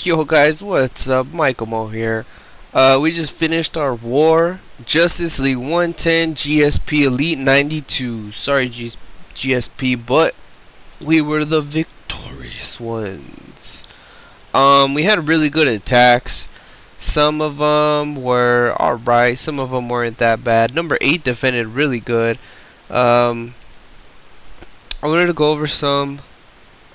Yo guys, what's up? Michael Mo here. Uh, we just finished our war. Justice League 110 GSP Elite 92. Sorry G GSP, but we were the victorious ones. Um, we had really good attacks. Some of them were alright, some of them weren't that bad. Number 8 defended really good. Um, I wanted to go over some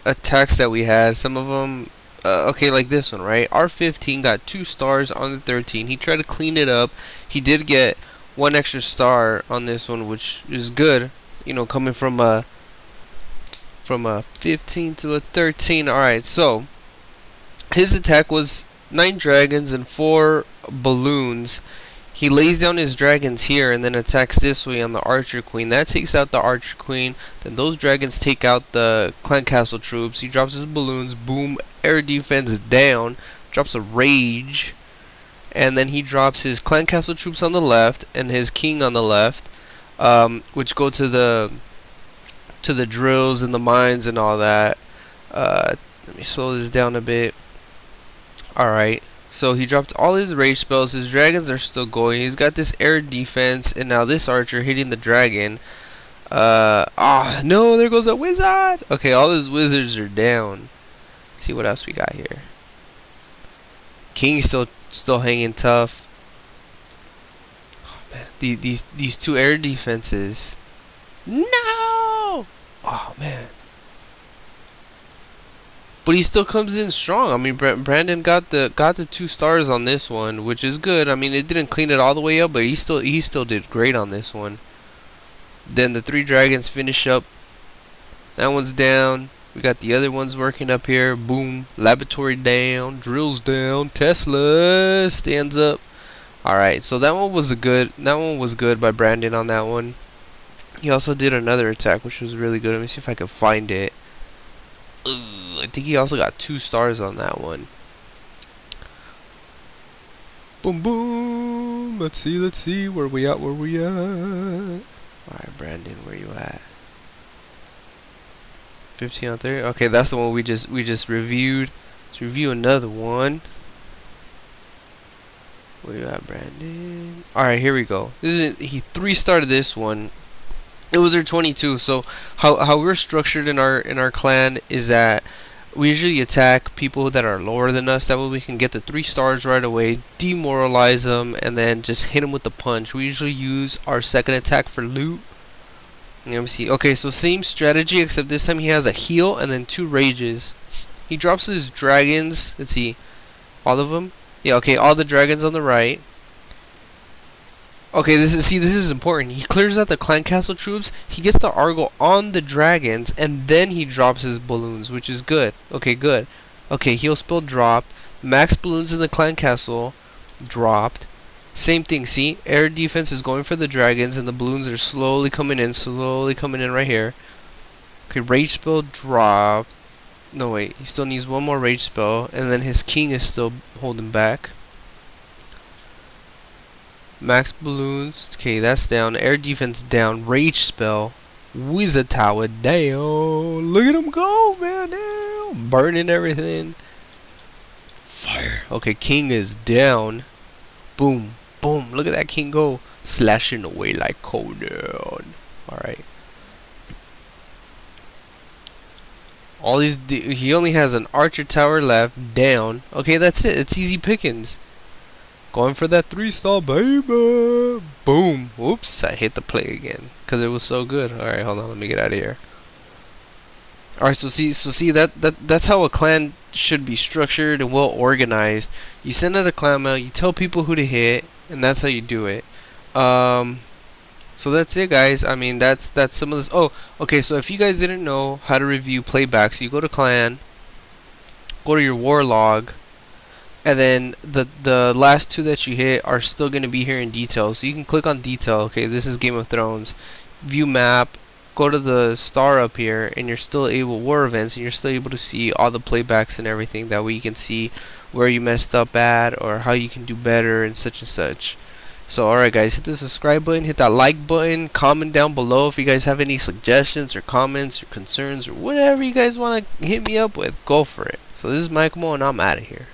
attacks that we had. Some of them uh, okay, like this one, right? R15 got two stars on the 13. He tried to clean it up. He did get one extra star on this one, which is good. You know, coming from a from a 15 to a 13. All right, so his attack was nine dragons and four balloons. He lays down his dragons here and then attacks this way on the archer queen. That takes out the archer queen. Then those dragons take out the clan castle troops. He drops his balloons. Boom. Air defense down. Drops a rage. And then he drops his clan castle troops on the left and his king on the left. Um, which go to the to the drills and the mines and all that. Uh, let me slow this down a bit. Alright. So he dropped all his rage spells. His dragons are still going. He's got this air defense, and now this archer hitting the dragon. Uh, ah, oh, no, there goes a wizard. Okay, all his wizards are down. See what else we got here. King still still hanging tough. Oh man, these these these two air defenses. No. Oh man. But he still comes in strong. I mean, Brandon got the got the two stars on this one, which is good. I mean, it didn't clean it all the way up, but he still he still did great on this one. Then the three dragons finish up. That one's down. We got the other ones working up here. Boom. Laboratory down. Drills down. Tesla stands up. Alright, so that one was a good that one was good by Brandon on that one. He also did another attack which was really good. Let me see if I can find it. I think he also got two stars on that one. Boom, boom. Let's see, let's see. Where we at? Where we at? Alright, Brandon, where you at? 15 on 30? Okay, that's the one we just we just reviewed. Let's review another one. Where you at, Brandon? Alright, here we go. This is he three started this one it was their 22 so how, how we're structured in our in our clan is that we usually attack people that are lower than us that way we can get the three stars right away demoralize them and then just hit them with the punch we usually use our second attack for loot let me see okay so same strategy except this time he has a heal and then two rages he drops his dragons let's see all of them yeah okay all the dragons on the right Okay, this is see this is important. He clears out the clan castle troops, he gets the aggro on the dragons, and then he drops his balloons, which is good. Okay, good. Okay, heal spell dropped. Max balloons in the clan castle dropped. Same thing, see? Air defense is going for the dragons and the balloons are slowly coming in, slowly coming in right here. Okay, rage spell drop. No wait, he still needs one more rage spell, and then his king is still holding back. Max balloons. Okay, that's down. Air defense down. Rage spell. Wizard tower down. Look at him go, man. Down. Burning everything. Fire. Okay, king is down. Boom. Boom. Look at that king go. Slashing away like Conan. Alright. All these, he only has an archer tower left, down. Okay, that's it. It's easy pickings. Going for that three star, baby. Boom. Oops, I hit the play again because it was so good. All right, hold on. Let me get out of here. All right, so see, so see that that that's how a clan should be structured and well organized. You send out a clan mail, you tell people who to hit, and that's how you do it. Um, so that's it, guys. I mean, that's that's some of this. Oh, okay. So if you guys didn't know how to review playbacks, you go to clan, go to your war log and then the the last two that you hit are still going to be here in detail so you can click on detail okay this is Game of Thrones view map go to the star up here and you're still able war events and you're still able to see all the playbacks and everything that way you can see where you messed up at or how you can do better and such and such. So alright guys hit the subscribe button hit that like button comment down below if you guys have any suggestions or comments or concerns or whatever you guys want to hit me up with go for it. So this is Mike Mo and I'm out of here